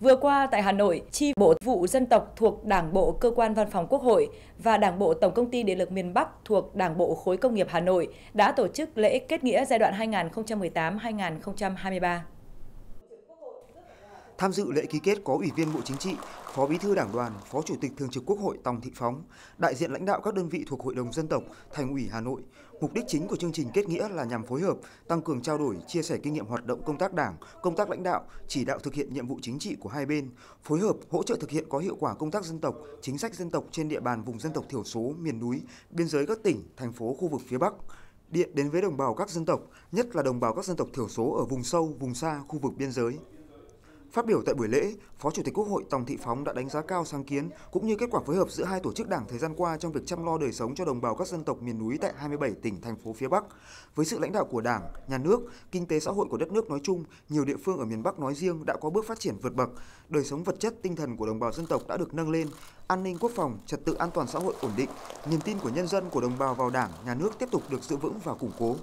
Vừa qua tại Hà Nội, chi bộ vụ dân tộc thuộc Đảng bộ Cơ quan Văn phòng Quốc hội và Đảng bộ Tổng công ty Điện lực miền Bắc thuộc Đảng bộ Khối công nghiệp Hà Nội đã tổ chức lễ kết nghĩa giai đoạn 2018-2023. Tham dự lễ ký kết có Ủy viên Bộ Chính trị, Phó Bí thư Đảng đoàn, Phó Chủ tịch Thường trực Quốc hội Tòng Thị Phóng, đại diện lãnh đạo các đơn vị thuộc Hội đồng dân tộc, Thành ủy Hà Nội. Mục đích chính của chương trình kết nghĩa là nhằm phối hợp, tăng cường trao đổi, chia sẻ kinh nghiệm hoạt động công tác Đảng, công tác lãnh đạo, chỉ đạo thực hiện nhiệm vụ chính trị của hai bên, phối hợp hỗ trợ thực hiện có hiệu quả công tác dân tộc, chính sách dân tộc trên địa bàn vùng dân tộc thiểu số, miền núi, biên giới các tỉnh, thành phố khu vực phía Bắc điện đến với đồng bào các dân tộc, nhất là đồng bào các dân tộc thiểu số ở vùng sâu, vùng xa, khu vực biên giới. Phát biểu tại buổi lễ, Phó Chủ tịch Quốc hội Tòng Thị Phóng đã đánh giá cao sáng kiến cũng như kết quả phối hợp giữa hai tổ chức đảng thời gian qua trong việc chăm lo đời sống cho đồng bào các dân tộc miền núi tại 27 tỉnh thành phố phía Bắc. Với sự lãnh đạo của Đảng, Nhà nước, kinh tế xã hội của đất nước nói chung, nhiều địa phương ở miền Bắc nói riêng đã có bước phát triển vượt bậc, đời sống vật chất, tinh thần của đồng bào dân tộc đã được nâng lên, an ninh quốc phòng, trật tự an toàn xã hội ổn định, niềm tin của nhân dân của đồng bào vào Đảng, Nhà nước tiếp tục được giữ vững và củng cố.